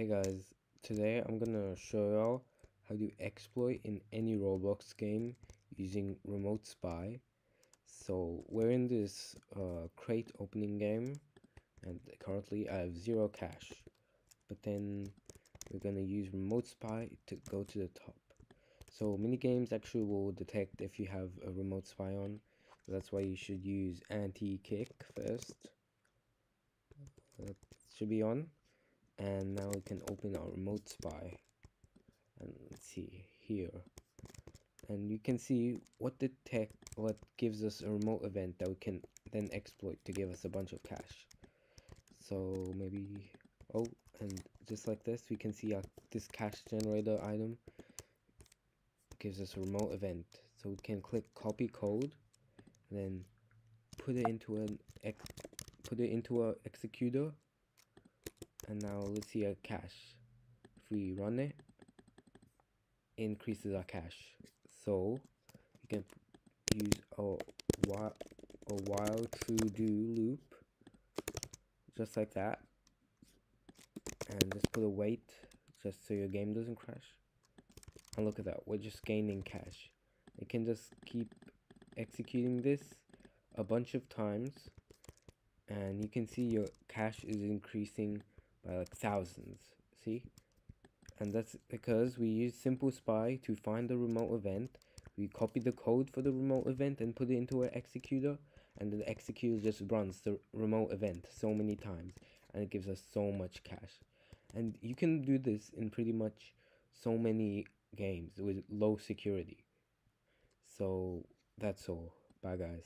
Hey guys, today I'm gonna show y'all how to exploit in any Roblox game using Remote Spy. So we're in this uh, crate opening game and currently I have zero cash. But then we're gonna use Remote Spy to go to the top. So mini games actually will detect if you have a Remote Spy on. So that's why you should use anti-kick first. That should be on and now we can open our remote spy. And let's see here. And you can see what the tech what gives us a remote event that we can then exploit to give us a bunch of cash. So maybe oh and just like this we can see our, this cash generator item gives us a remote event. So we can click copy code and then put it into an ex put it into a executor and now let's see our cash. If we run it, it increases our cash. So you can use a while a while true do loop just like that. And just put a wait just so your game doesn't crash. And look at that we're just gaining cash. You can just keep executing this a bunch of times. And you can see your cash is increasing by like thousands. See? And that's because we use Simple Spy to find the remote event. We copy the code for the remote event and put it into an executor. And the executor just runs the remote event so many times. And it gives us so much cash. And you can do this in pretty much so many games with low security. So that's all. Bye guys.